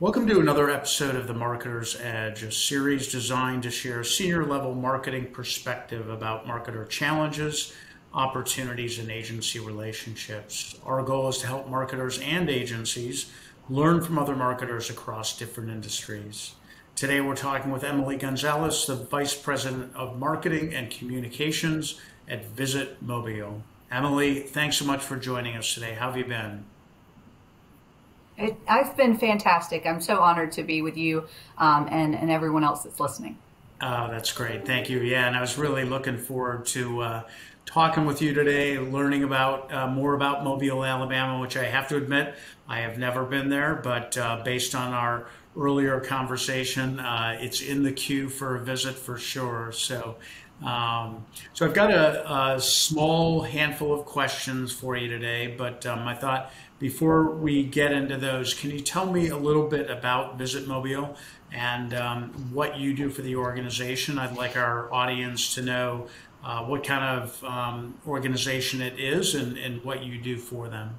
Welcome to another episode of The Marketer's Edge, a series designed to share senior level marketing perspective about marketer challenges, opportunities, and agency relationships. Our goal is to help marketers and agencies learn from other marketers across different industries. Today we're talking with Emily Gonzalez, the Vice President of Marketing and Communications at Visit Mobile. Emily, thanks so much for joining us today. How have you been? It, I've been fantastic. I'm so honored to be with you um, and, and everyone else that's listening. Oh, that's great. Thank you. Yeah, and I was really looking forward to uh, talking with you today, learning about uh, more about Mobile, Alabama, which I have to admit I have never been there, but uh, based on our earlier conversation, uh, it's in the queue for a visit for sure. So, um, so I've got a, a, small handful of questions for you today, but um, I thought before we get into those, can you tell me a little bit about Visit Mobile and um, what you do for the organization? I'd like our audience to know uh, what kind of um, organization it is and, and what you do for them.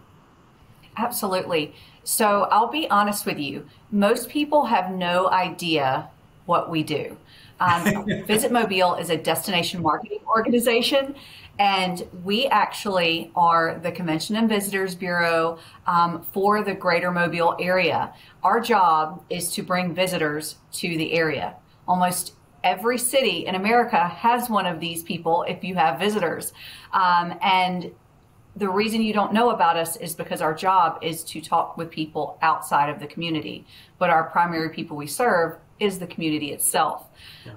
Absolutely. So I'll be honest with you. Most people have no idea what we do. Um, Visit Mobile is a destination marketing organization, and we actually are the Convention and Visitors Bureau um, for the greater Mobile area. Our job is to bring visitors to the area. Almost every city in America has one of these people if you have visitors. Um, and the reason you don't know about us is because our job is to talk with people outside of the community. But our primary people we serve is the community itself.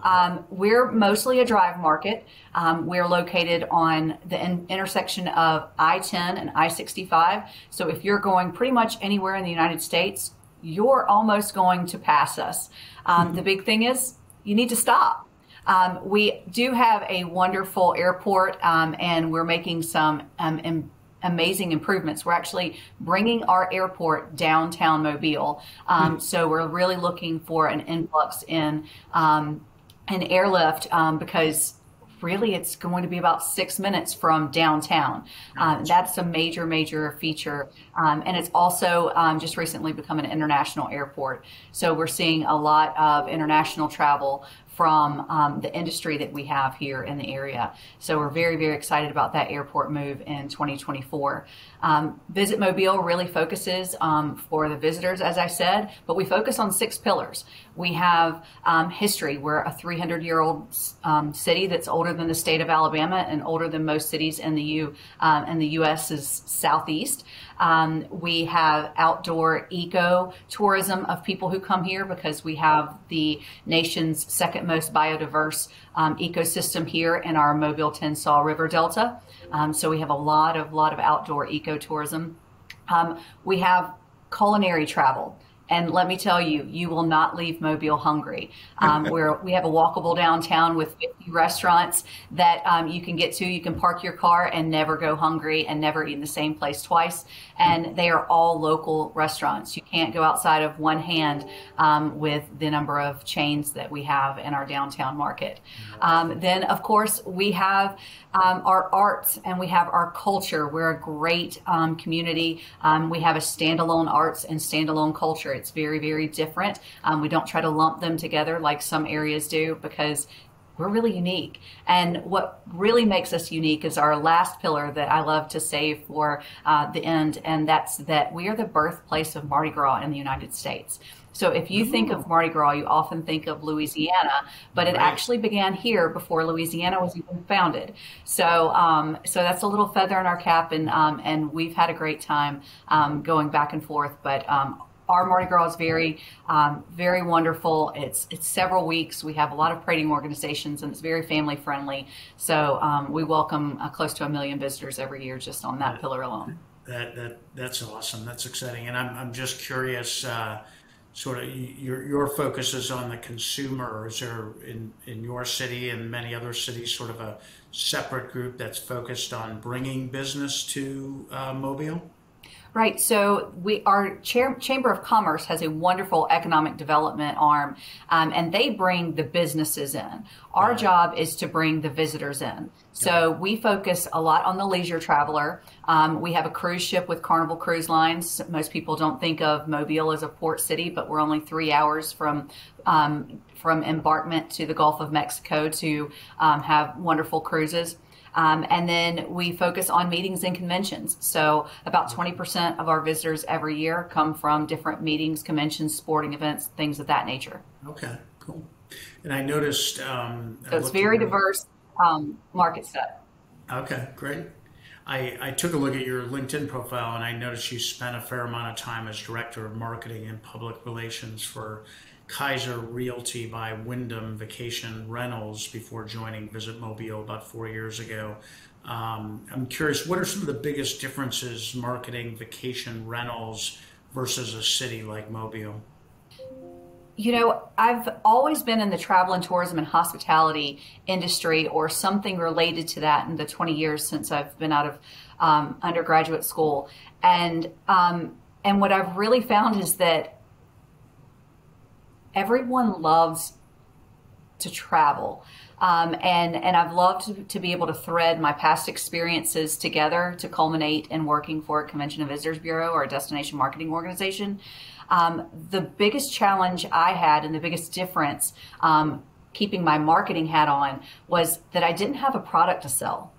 Um, we're mostly a drive market. Um, we're located on the in- intersection of I 10 and I 65. So if you're going pretty much anywhere in the United States, you're almost going to pass us. Um, mm-hmm. The big thing is you need to stop. Um, we do have a wonderful airport, um, and we're making some um, amazing improvements. We're actually bringing our airport downtown Mobile. Um, mm-hmm. So we're really looking for an influx in um, an airlift um, because really it's going to be about six minutes from downtown. Um, that's a major, major feature. Um, and it's also um, just recently become an international airport. So we're seeing a lot of international travel from um, the industry that we have here in the area. So we're very, very excited about that airport move in 2024. Um, Visit Mobile really focuses um, for the visitors, as I said, but we focus on six pillars. We have um, history. We're a 300 year old um, city that's older than the state of Alabama and older than most cities in the U um, in the U.S.'s southeast. Um, we have outdoor eco tourism of people who come here because we have the nation's second most biodiverse um, ecosystem here in our Mobile Tensaw River Delta. Um, so we have a lot of lot of outdoor ecotourism. Um, we have culinary travel. And let me tell you, you will not leave Mobile hungry. Um, we have a walkable downtown with 50 restaurants that um, you can get to. You can park your car and never go hungry and never eat in the same place twice. And they are all local restaurants. You can't go outside of one hand um, with the number of chains that we have in our downtown market. Um, then, of course, we have um, our arts and we have our culture. We're a great um, community. We have a standalone arts and standalone culture. It's very, very different. Um, we don't try to lump them together like some areas do because we're really unique. And what really makes us unique is our last pillar that I love to save for uh, the end, and that's that we are the birthplace of Mardi Gras in the United States. So if you think of Mardi Gras, you often think of Louisiana, but it right. actually began here before Louisiana was even founded. So um, so that's a little feather in our cap, and um, and we've had a great time um, going back and forth. But um, our Mardi Gras is very, um, very wonderful. It's it's several weeks. We have a lot of parading organizations, and it's very family friendly. So um, we welcome uh, close to a million visitors every year just on that pillar alone. That that that's awesome. That's exciting, and I'm I'm just curious. Uh, sort of your your focus is on the consumer. Is there in in your city and many other cities sort of a separate group that's focused on bringing business to uh, Mobile? Right. So we our Chamber of Commerce has a wonderful economic development arm, um, and they bring the businesses in. Our right. job is to bring the visitors in. So we focus a lot on the leisure traveler. Um, we have a cruise ship with Carnival Cruise Lines. Most people don't think of Mobile as a port city, but we're only three hours from um, from embarkment to the Gulf of Mexico to um, have wonderful cruises. Um, and then we focus on meetings and conventions. So about 20% of our visitors every year come from different meetings, conventions, sporting events, things of that nature. Okay, cool. And I noticed. Um, so it's very diverse um, market set. Okay, great. I, I took a look at your LinkedIn profile and I noticed you spent a fair amount of time as director of marketing and public relations for Kaiser Realty by Wyndham Vacation Rentals before joining Visit Mobile about four years ago. Um, I'm curious, what are some of the biggest differences marketing vacation rentals versus a city like Mobile? You know, I've always been in the travel and tourism and hospitality industry or something related to that in the 20 years since I've been out of um, undergraduate school. And, um, and what I've really found is that everyone loves to travel. Um, and and I've loved to, be able to thread my past experiences together to culminate in working for a convention and visitors bureau or a destination marketing organization. Um, the biggest challenge I had and the biggest difference, um, keeping my marketing hat on, was that I didn't have a product to sell.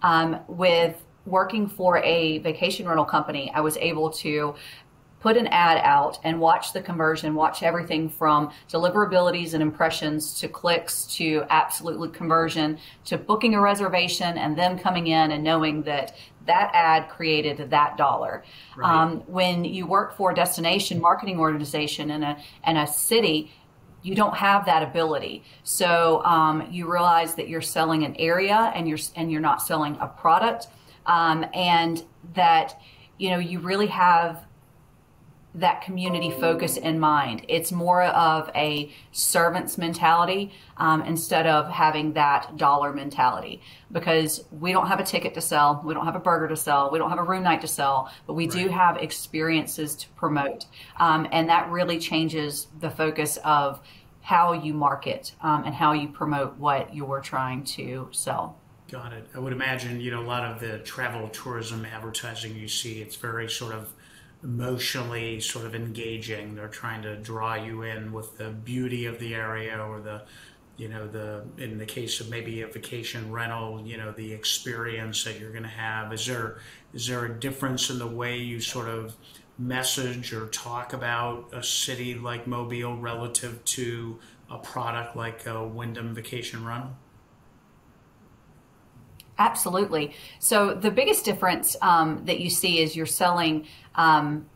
Um, with working for a vacation rental company, I was able to put an ad out and watch the conversion, watch everything from deliverabilities and impressions to clicks to absolutely conversion to booking a reservation and them coming in and knowing that that ad created that dollar. Right. Um, when you work for a destination marketing organization in a, in a city, you don't have that ability. So um, you realize that you're selling an area and you're and you're not selling a product, um, and that you know you really have that community focus in mind. It's more of a servant's mentality um, instead of having that dollar mentality because we don't have a ticket to sell, we don't have a burger to sell, we don't have a room night to sell, but we right. do have experiences to promote. Um, and that really changes the focus of how you market um, and how you promote what you're trying to sell. Got it. I would imagine, you know, a lot of the travel tourism advertising you see, it's very sort of emotionally sort of engaging. They're trying to draw you in with the beauty of the area or the, you know, the in the case of maybe a vacation rental, you know, the experience that you're going to have. Is there is there a difference in the way you sort of message or talk about a city like Mobile relative to a product like a Wyndham Vacation Rental? Absolutely. So the biggest difference um, that you see is you're selling um,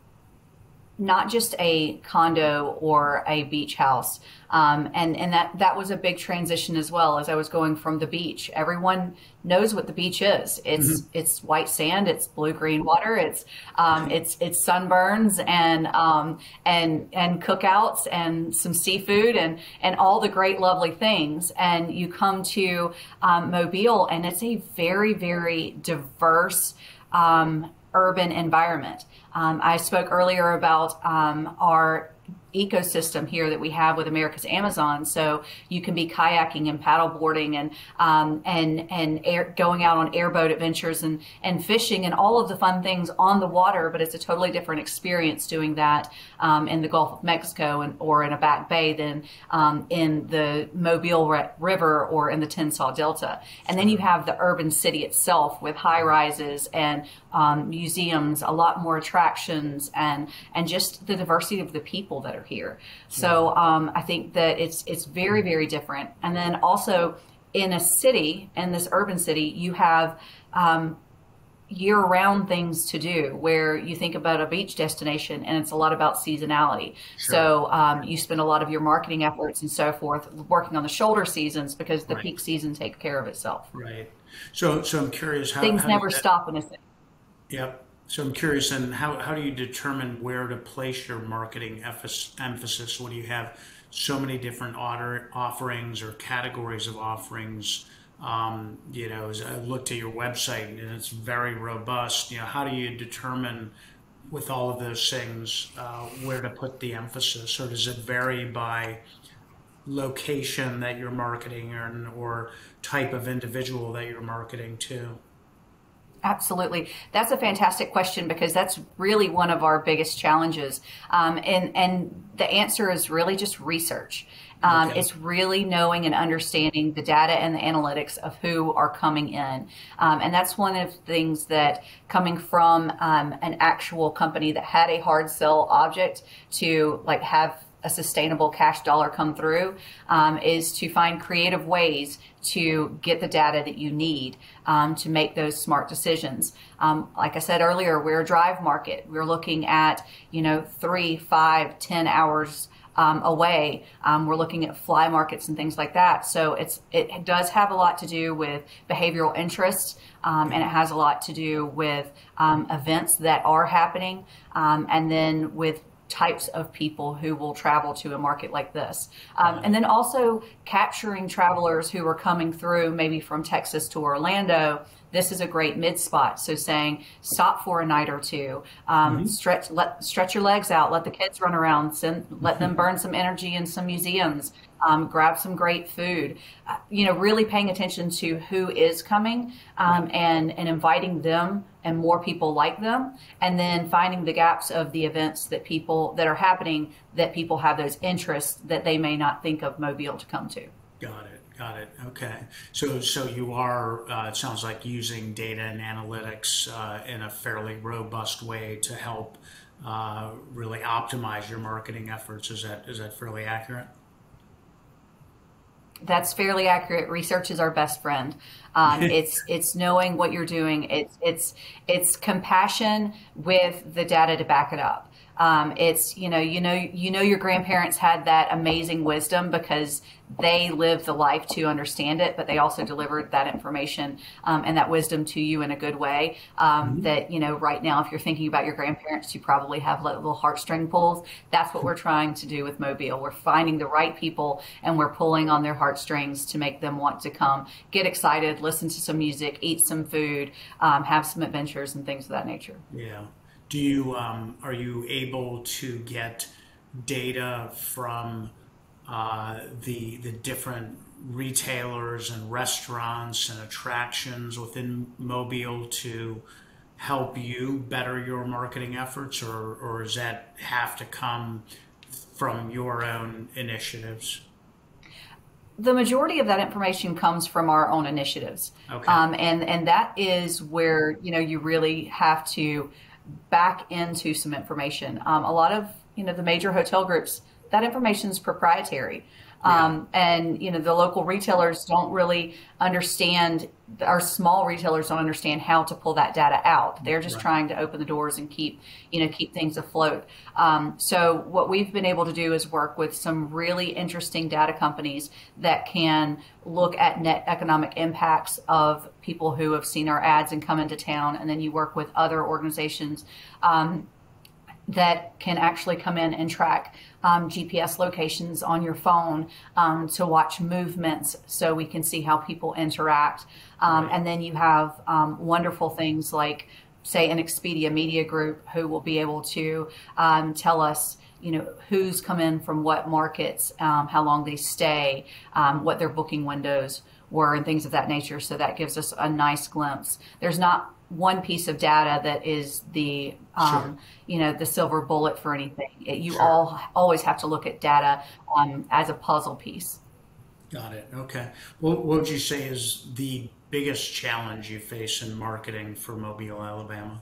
not just a condo or a beach house. Um, and and that that was a big transition as well as I was going from the beach. Everyone knows what the beach is. It's mm-hmm. it's white sand, it's blue green water, it's um, it's it's sunburns and um, and and cookouts and some seafood and and all the great lovely things. And you come to um, Mobile and it's a very very diverse um, urban environment. Um, I spoke earlier about um, our ecosystem here that we have with America's Amazon. So you can be kayaking and paddleboarding and um, and and air, going out on airboat adventures and and fishing and all of the fun things on the water. But it's a totally different experience doing that um, in the Gulf of Mexico and or in a back bay than um, in the Mobile River or in the Tensaw Delta. And then you have the urban city itself with high rises and um, museums, a lot more attractions, and and just the diversity of the people that are here. So um, I think that it's it's very very different. And then also in a city, in this urban city, you have um, year-round things to do where you think about a beach destination and it's a lot about seasonality sure. so um, you spend a lot of your marketing efforts and so forth working on the shoulder seasons because the right. peak season takes care of itself right so so i'm curious how things how never that, stop in a city yep so I'm curious, and how, how do you determine where to place your marketing emphasis when you have so many different order, offerings or categories of offerings? Um, you know, as I looked at your website and it's very robust. You know, how do you determine with all of those things, uh, where to put the emphasis, or does it vary by location that you're marketing or, or type of individual that you're marketing to? Absolutely. That's a fantastic question because that's really one of our biggest challenges. Um, and, and the answer is really just research. Um, okay. It's really knowing and understanding the data and the analytics of who are coming in. Um, and that's one of the things that coming from um, an actual company that had a hard sell object to like have a sustainable cash dollar come through um, is to find creative ways to get the data that you need um, to make those smart decisions. Um, like I said earlier, we're a drive market. We're looking at you know three, five, ten hours. Um, away. Um, we're looking at fly markets and things like that. So it's it does have a lot to do with behavioral interests, um, and it has a lot to do with events that are happening, and then with types of people who will travel to a market like this. Um, and then also capturing travelers who are coming through maybe from Texas to Orlando this is a great mid spot. So saying stop for a night or two, um, mm-hmm. stretch let stretch your legs out, let the kids run around, send, let them burn some energy in some museums, um, grab some great food. Uh, you know, really paying attention to who is coming um, and and inviting them and more people like them, and then finding the gaps of the events that people that are happening that people have those interests that they may not think of Mobile to come to. Got it. Got it. Okay. So, so you are, uh, it sounds like using data and analytics uh, in a fairly robust way to help uh, really optimize your marketing efforts. Is that is that fairly accurate? That's fairly accurate. Research is our best friend. Um, it's it's knowing what you're doing. It's it's it's compassion with the data to back it up. Um, it's you know you know you know your grandparents had that amazing wisdom because they lived the life to understand it, but they also delivered that information um, and that wisdom to you in a good way. Um, mm-hmm. That you know right now, if you're thinking about your grandparents, you probably have little heartstring pulls. That's what we're trying to do with Mobile. We're finding the right people and we're pulling on their heartstrings to make them want to come, get excited, listen to some music, eat some food, um, have some adventures and things of that nature. Yeah do you um, are you able to get data from uh, the the different retailers and restaurants and attractions within Mobile to help you better your marketing efforts, or or does that have to come from your own initiatives? the majority of that information comes from our own initiatives, okay. um, and and that is where you know you really have to back into some information. Um, a lot of you know the major hotel groups that information is proprietary. Um, and you know the local retailers don't really understand our small retailers don't understand how to pull that data out. They're just right. trying to open the doors and keep you know keep things afloat. Um, so what we've been able to do is work with some really interesting data companies that can look at net economic impacts of people who have seen our ads and come into town and then you work with other organizations. Um, that can actually come in and track um, GPS locations on your phone um, to watch movements so we can see how people interact. Um, right. And then you have um, wonderful things like, say, an Expedia Media Group who will be able to um, tell us you know who's come in from what markets, um, how long they stay, what their booking windows were, and things of that nature. So that gives us a nice glimpse. There's not one piece of data that is the um, sure. you know the silver bullet for anything. It, you sure. all always have to look at data um, as a puzzle piece. Got it. Okay. Well, what would you say is the biggest challenge you face in marketing for Mobile, Alabama?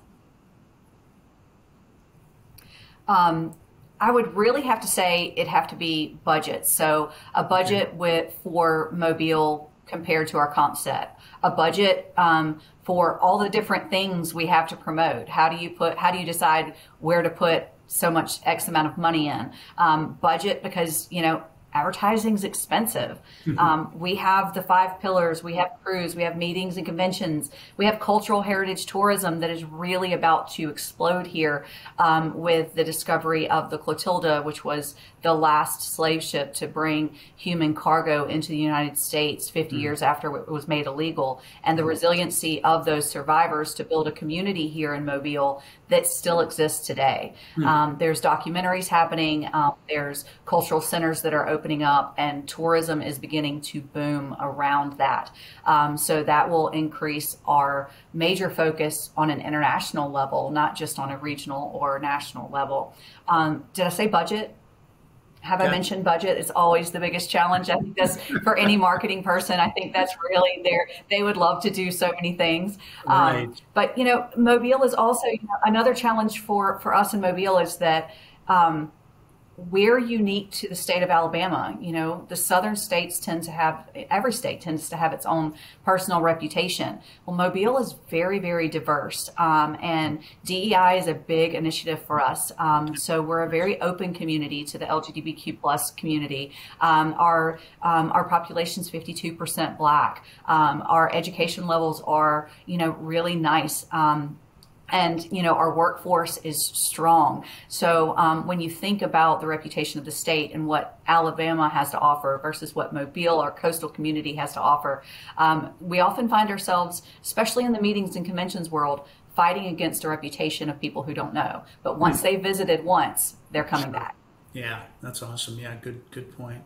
Um, I would really have to say it have to be budget. So a budget okay. with for Mobile compared to our comp set, a budget um, for all the different things we have to promote. How do you put? How do you decide where to put so much X amount of money in? Um, budget because you know advertising's expensive. Mm-hmm. Um, we have the five pillars, we have cruise, we have meetings and conventions, we have cultural heritage tourism that is really about to explode here um, with the discovery of the Clotilda, which was the last slave ship to bring human cargo into the United States 50 mm-hmm. years after it was made illegal, and the mm-hmm. resiliency of those survivors to build a community here in Mobile that still exists today. Mm-hmm. Um, there's documentaries happening, um, there's cultural centers that are opening up and tourism is beginning to boom around that. Um, so that will increase our major focus on an international level, not just on a regional or national level. Um, did I say budget? Have yeah. I mentioned budget? It's always the biggest challenge. I think that's for any marketing person. I think that's really there. They would love to do so many things. Um, right. Um, but you know, Mobile is also you know, another challenge for for us in Mobile is that um, we're unique to the state of Alabama. You know, the southern states tend to have, every state tends to have its own personal reputation. Well, Mobile is very, very diverse. Um, and DEI is a big initiative for us. Um, so we're a very open community to the LGBTQ plus community. Um, our, um, our population is 52% black. Um, our education levels are, you know, really nice. And you know our workforce is strong. So um, when you think about the reputation of the state and what alabama has to offer versus what mobile our coastal community has to offer um, we often find ourselves especially in the meetings and conventions world fighting against a reputation of people who don't know. But once they visited once they're coming back. Yeah that's awesome. Yeah good good point.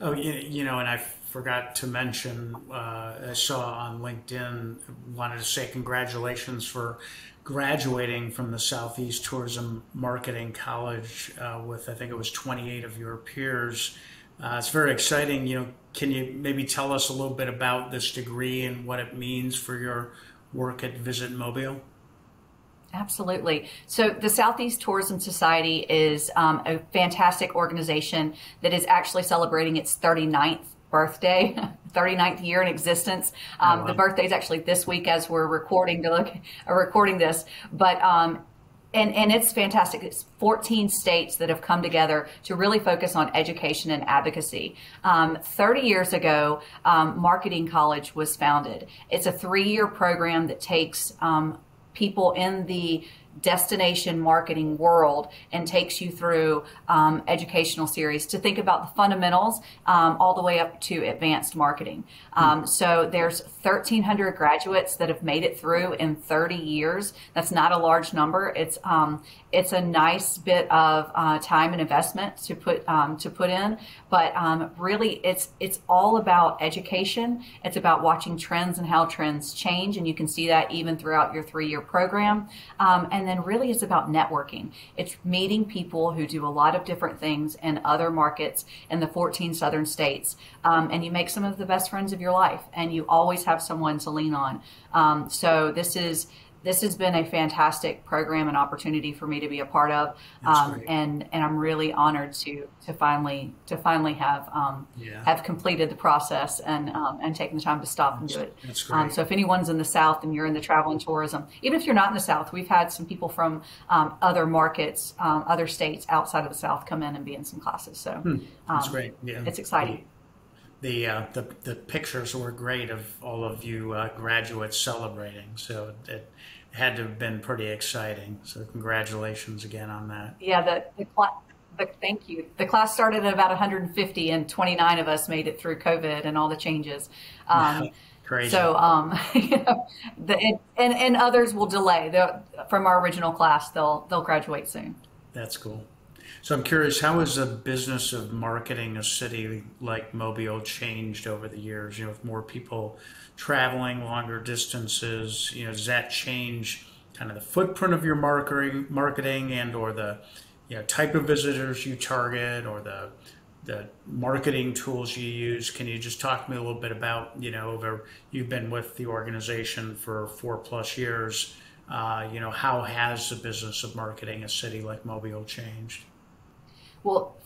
Oh you know and i forgot to mention uh, i saw on linkedin wanted to say congratulations for graduating from the Southeast Tourism Marketing College uh, with, I think it was 28 of your peers. Uh, it's very exciting. You know, can you maybe tell us a little bit about this degree and what it means for your work at Visit Mobile? Absolutely. So, the Southeast Tourism Society is um, a fantastic organization that is actually celebrating its 39th birthday, 39th year in existence. Um, oh, wow. The birthday is actually this week as we're recording to look, uh, recording this, but um, and, and it's fantastic. It's 14 states that have come together to really focus on education and advocacy. Um, 30 years ago, um, Marketing College was founded. It's a three year program that takes um, people in the destination marketing world and takes you through um, educational series to think about the fundamentals um, all the way up to advanced marketing. Um, so there's 1,300 graduates that have made it through in 30 years. That's not a large number. It's um, it's a nice bit of uh, time and investment to put um, to put in, but um, really it's it's all about education. It's about watching trends and how trends change, and you can see that even throughout your three year program. and then really it's about networking. It's meeting people who do a lot of different things in other markets in the 14 southern states. Um, and you make some of the best friends of your life, and you always have someone to lean on. Um, so this is this has been a fantastic program and opportunity for me to be a part of, um, and and I'm really honored to to finally to finally have um, yeah. have completed the process and um, and taken the time to stop and do it. Um, so if anyone's in the South and you're in the travel and tourism, even if you're not in the South, we've had some people from um, other markets, um, other states outside of the South come in and be in some classes. So hmm. that's great. Yeah, it's exciting. The, uh, the the pictures were great of all of you uh, graduates celebrating. So it had to have been pretty exciting. So congratulations again on that. Yeah, the, the, the thank you. The class started at about 150, and 29 of us made it through COVID and all the changes. Um, Crazy. So, um, you know, the, and and others will delay. They'll, from our original class, they'll they'll graduate soon. That's cool. So I'm curious, how has the business of marketing a city like Mobile changed over the years? You know, with more people traveling longer distances, you know, does that change kind of the footprint of your marketing, marketing, and or the you know type of visitors you target, or the the marketing tools you use? Can you just talk to me a little bit about you know over you've been with the organization for four plus years? Uh, you know, how has the business of marketing a city like Mobile changed? Well,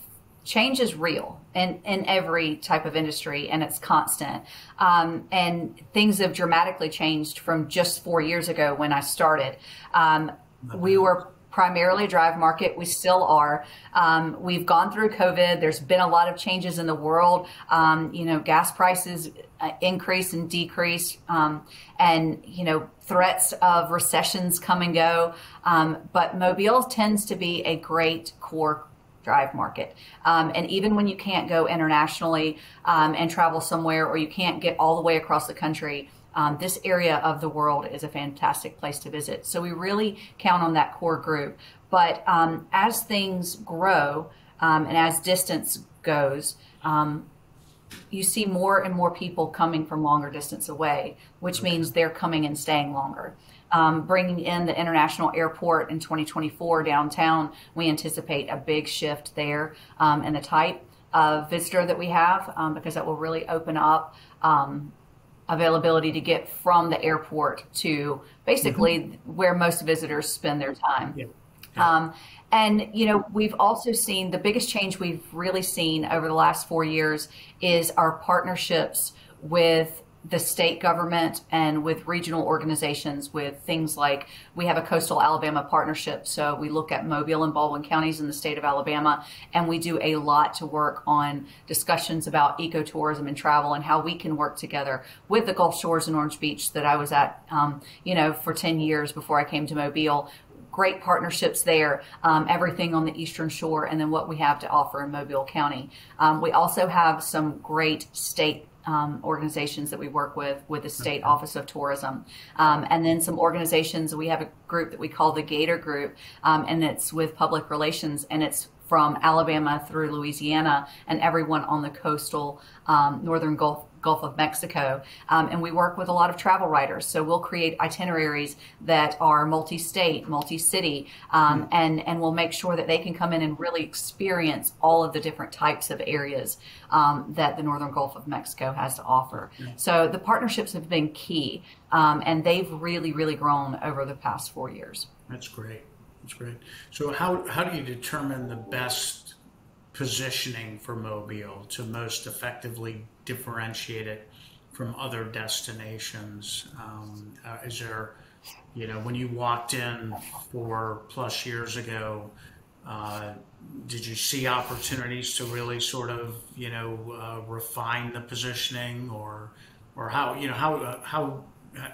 change is real in, in every type of industry and it's constant. Um, and things have dramatically changed from just four years ago when I started. Um, we were primarily a drive market. We still are. Um, we've gone through COVID. There's been a lot of changes in the world. Um, you know, gas prices uh, increase and decrease, um, and you know, threats of recessions come and go. Um, but Mobile tends to be a great core drive market. Um, and even when you can't go internationally um, and travel somewhere, or you can't get all the way across the country um, this area of the world is a fantastic place to visit. So we really count on that core group. But um, as things grow um, and as distance goes, um, you see more and more people coming from longer distance away, which means they're coming and staying longer. Um, bringing in the international airport in 2024 downtown, we anticipate a big shift there um, in the type of visitor that we have um, because that will really open up um, availability to get from the airport to basically mm-hmm. where most visitors spend their time. Yeah. Yeah. Um, and you know we've also seen the biggest change we've really seen over the last four years is our partnerships with the state government and with regional organizations with things like we have a coastal Alabama partnership. So we look at Mobile and Baldwin counties in the state of Alabama, and we do a lot to work on discussions about ecotourism and travel and how we can work together with the Gulf Shores and Orange Beach that I was at, um, you know, for 10 years before I came to Mobile great partnerships there, um, everything on the Eastern Shore, and then what we have to offer in Mobile County. Um, we also have some great state um, organizations that we work with with the state office of tourism. Um, and then some organizations we have a group that we call the gator group um, and it's with public relations and it's from alabama through louisiana and everyone on the coastal um, northern gulf Gulf of Mexico. Um, and we work with a lot of travel writers. So we'll create itineraries that are multi state, multi city, um, mm-hmm. and, and we'll make sure that they can come in and really experience all of the different types of areas um, that the Northern Gulf of Mexico has to offer. Mm-hmm. So the partnerships have been key, um, and they've really, really grown over the past four years. That's great. That's great. So, how, how do you determine the best positioning for Mobile to most effectively differentiate it from other destinations? Um, uh, is there, you know, when you walked in four plus years ago, uh, did you see opportunities to really sort of, you know, uh, refine the positioning, or, or how, you know, how, uh, how?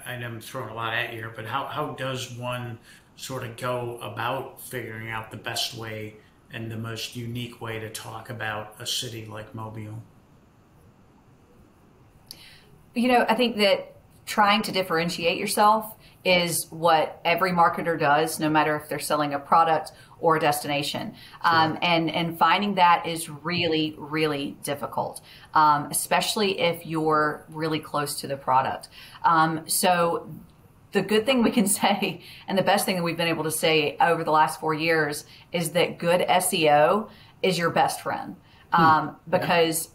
I'm throwing a lot at you here, but how, how does one sort of go about figuring out the best way and the most unique way to talk about a city like Mobile? You know, I think that trying to differentiate yourself is what every marketer does, no matter if they're selling a product or a destination. Sure. Um, and, and finding that is really, really difficult, um, especially if you're really close to the product. Um, so the good thing we can say and the best thing that we've been able to say over the last four years is that good SEO is your best friend hmm. um, because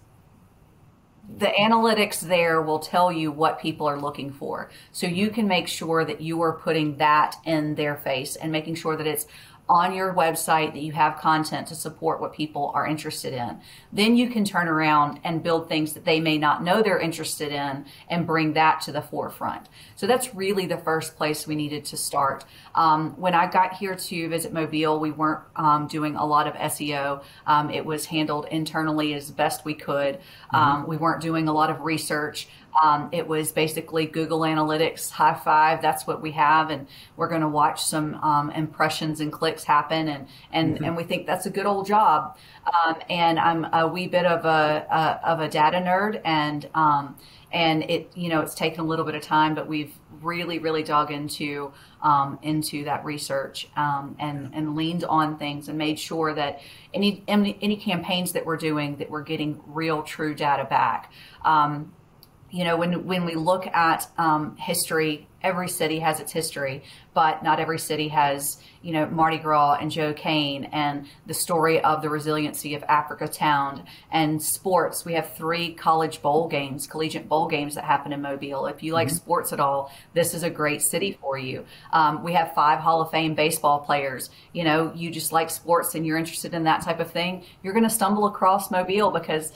the analytics there will tell you what people are looking for. So you mm-hmm. can make sure that you are putting that in their face and making sure that it's on your website that you have content to support what people are interested in. Then you can turn around and build things that they may not know they're interested in and bring that to the forefront. So that's really the first place we needed to start. Um, when I got here to visit Mobile, we weren't um, doing a lot of SEO. Um, it was handled internally as best we could. Mm-hmm. We weren't doing a lot of research. Um, it was basically Google Analytics, high five. That's what we have, and we're going to watch some um, impressions and clicks happen, and and mm-hmm. and we think that's a good old job. Um, and I'm a wee bit of a, a of a data nerd, and um, and it you know it's taken a little bit of time, but we've really really dug into um, into that research um, and and leaned on things and made sure that any any, any campaigns that we're doing that we're getting real true data back. Um, you know, when when we look at um, history, every city has its history, but not every city has, you know, Mardi Gras and Joe Cain and the story of the resiliency of Africa Town and sports. We have three college bowl games, collegiate bowl games that happen in Mobile. If you like mm-hmm. sports at all, this is a great city for you. Um, we have five Hall of Fame baseball players. You know, you just like sports and you're interested in that type of thing, you're going to stumble across Mobile because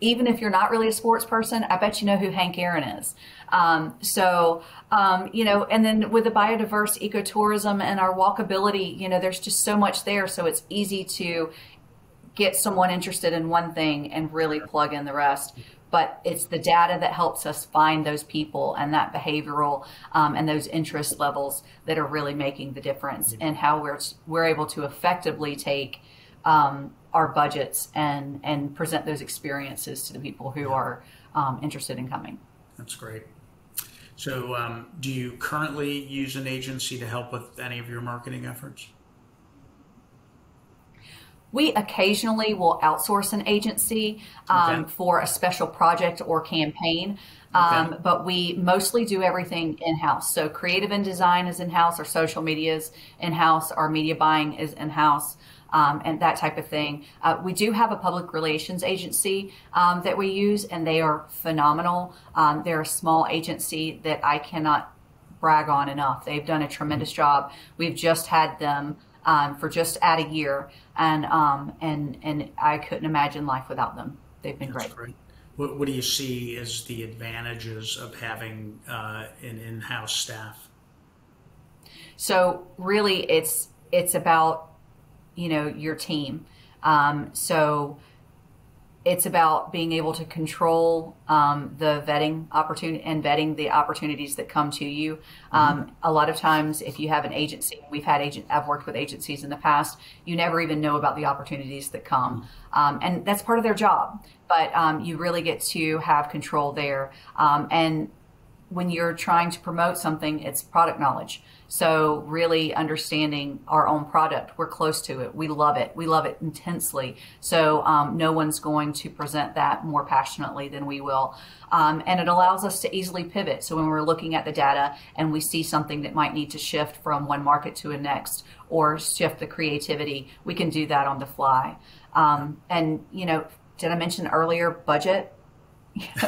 even if you're not really a sports person, I bet you know who Hank Aaron is. Um, so, um, you know, and then with the biodiverse ecotourism and our walkability, you know, there's just so much there. So it's easy to get someone interested in one thing and really plug in the rest. But it's the data that helps us find those people and that behavioral um, and those interest levels that are really making the difference in how we're we're able to effectively take um, our budgets and and present those experiences to the people who are um, interested in coming. That's great. So, um, do you currently use an agency to help with any of your marketing efforts? We occasionally will outsource an agency um, okay. for a special project or campaign, um, okay. but we mostly do everything in house. So, creative and design is in house, our social media is in house, our media buying is in house um, and that type of thing. Uh, we do have a public relations agency um, that we use, and they are phenomenal. Um, they're a small agency that I cannot brag on enough. They've done a tremendous job. We've just had them um, for just at a year, and um, and and I couldn't imagine life without them. They've been great. great. What, what, do you see as the advantages of having uh, an in-house staff? So really, it's it's about you know your team. Um, so it's about being able to control um, the vetting opportunity and vetting the opportunities that come to you. Um, mm-hmm. A lot of times, if you have an agency, we've had agent, I've worked with agencies in the past. You never even know about the opportunities that come, mm-hmm. um, and that's part of their job. But um, you really get to have control there, um, and when you're trying to promote something, it's product knowledge. So really understanding our own product, we're close to it. We love it. We love it intensely. So um, no one's going to present that more passionately than we will. Um, and it allows us to easily pivot. So when we're looking at the data and we see something that might need to shift from one market to a next or shift the creativity, we can do that on the fly. Um, and, you know, did I mention earlier budget?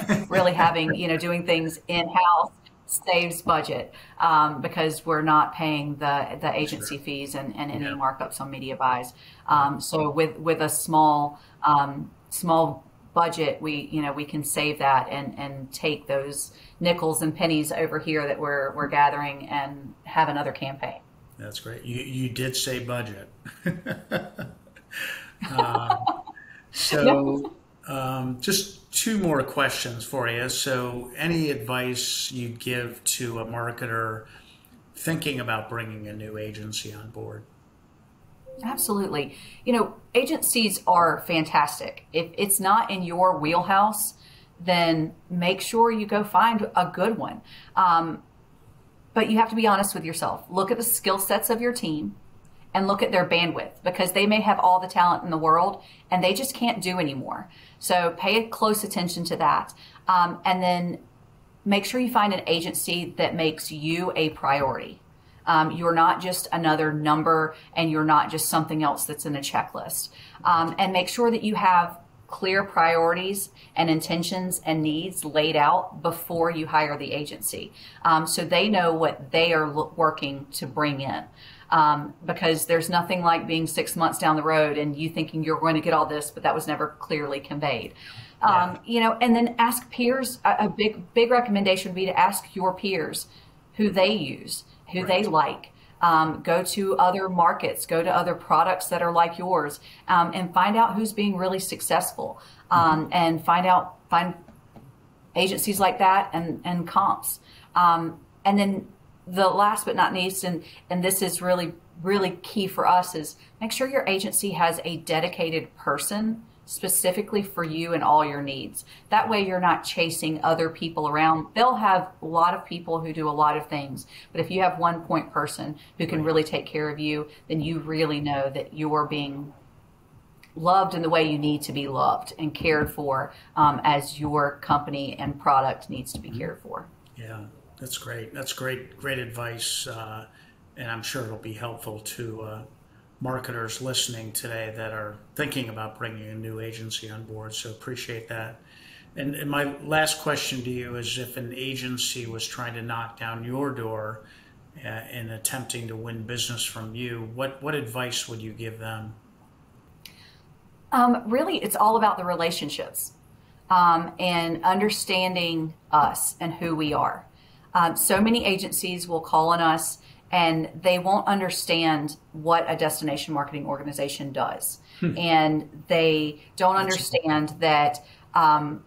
really having you know doing things in house saves budget um, because we're not paying the the agency sure. fees and, and any yeah. markups on media buys. Um, so with with a small um, small budget, we you know we can save that and and take those nickels and pennies over here that we're we're gathering and have another campaign. That's great. You you did say budget. uh, so. Um, just two more questions for you. So, any advice you'd give to a marketer thinking about bringing a new agency on board? Absolutely. You know, agencies are fantastic. If it's not in your wheelhouse, then make sure you go find a good one. Um, but you have to be honest with yourself. Look at the skill sets of your team and look at their bandwidth because they may have all the talent in the world and they just can't do anymore. So pay close attention to that. Um, and then make sure you find an agency that makes you a priority. Um, you're not just another number and you're not just something else that's in a checklist. Um, and make sure that you have clear priorities and intentions and needs laid out before you hire the agency um, so they know what they are working to bring in um, because there's nothing like being six months down the road and you thinking you're going to get all this, but that was never clearly conveyed. Yeah. Um, you know, and then ask peers. A, a, big big recommendation would be to ask your peers who they use, who right. they like. Um, go to other markets, go to other products that are like yours, um, and find out who's being really successful, um, mm-hmm. and find out find agencies like that and and comps, um, and then the last but not least, and, and this is really, really key for us, is make sure your agency has a dedicated person specifically for you and all your needs. That way you're not chasing other people around. They'll have a lot of people who do a lot of things, but if you have one point person who can really take care of you, then you really know that you're being loved in the way you need to be loved and cared for um, as your company and product needs to be cared for. Yeah. That's great. That's great, great advice, uh, and I'm sure it'll be helpful to uh, marketers listening today that are thinking about bringing a new agency on board. So appreciate that. And, and my last question to you is: If an agency was trying to knock down your door uh, and attempting to win business from you, what what advice would you give them? Um, really, it's all about the relationships. um, and understanding us and who we are. Um, so many agencies will call on us and they won't understand what a destination marketing organization does. Hmm. And they don't understand that um,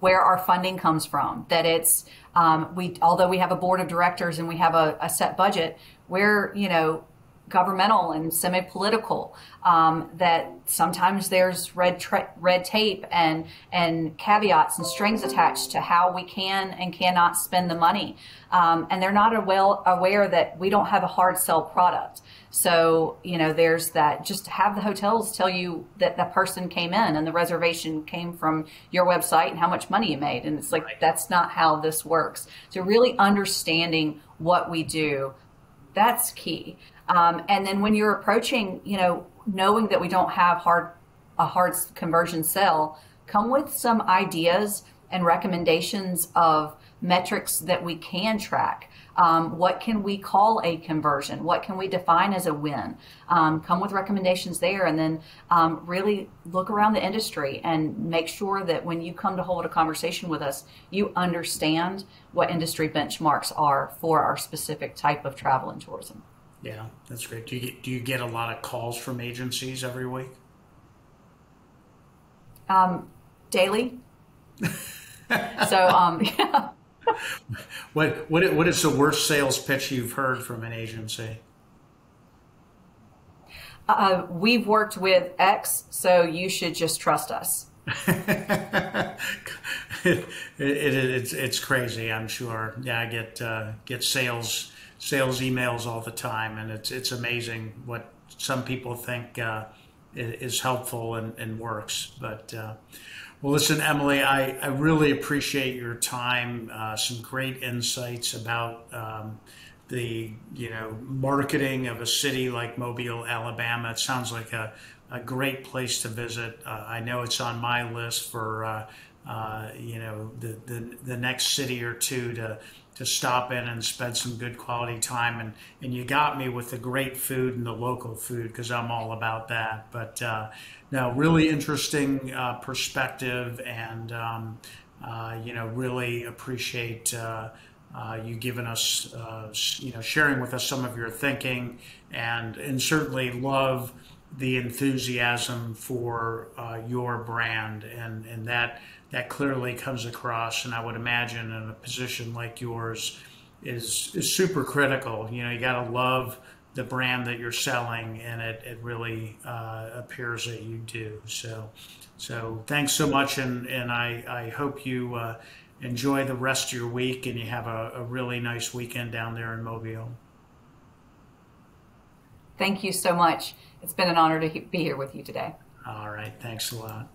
where our funding comes from, that it's, um, we, although we have a board of directors and we have a, a set budget, we're, you know, governmental and semi-political. Um, that sometimes there's red tra- red tape and and caveats and strings attached to how we can and cannot spend the money, um, and they're not well aware that we don't have a hard sell product. So you know, there's that. Just have the hotels tell you that the person came in and the reservation came from your website and how much money you made, and it's like right. that's not how this works. So really understanding what we do that's key. Um, and then when you're approaching, you know, knowing that we don't have hard a hard conversion sell, come with some ideas and recommendations of metrics that we can track. Um, what can we call a conversion? What can we define as a win? Um, come with recommendations there, and then um, really look around the industry and make sure that when you come to hold a conversation with us, you understand what industry benchmarks are for our specific type of travel and tourism. Yeah, that's great. Do you get, do you get a lot of calls from agencies every week? Um, daily. so um, yeah. what what what is the worst sales pitch you've heard from an agency? Uh, we've worked with X, so you should just trust us. it, it, it, it's it's crazy. I'm sure. Yeah, I get uh, get sales sales emails all the time, and it's it's amazing what some people think uh, is helpful and, and works. But uh, well, listen, Emily, I, I really appreciate your time. Uh, some great insights about um, the you know marketing of a city like Mobile, Alabama. It sounds like a, a great place to visit. Uh, I know it's on my list for uh, uh, you know the, the the next city or two to to stop in and spend some good quality time. And, and you got me with the great food and the local food because I'm all about that. But uh, really interesting uh, perspective, and um, uh, you know, really appreciate. Uh, uh, you giving us, uh, you know, sharing with us some of your thinking, and and certainly love the enthusiasm for your brand, and and that that clearly comes across. And I would imagine in a position like yours is is super critical. You know, you got to love the brand that you're selling, and it it really uh, appears that you do. So, so thanks so much, and and I I hope you. Uh, enjoy the rest of your week and you have a, a really nice weekend down there in Mobile. Thank you so much. It's been an honor to be here with you today. All right. Thanks a lot.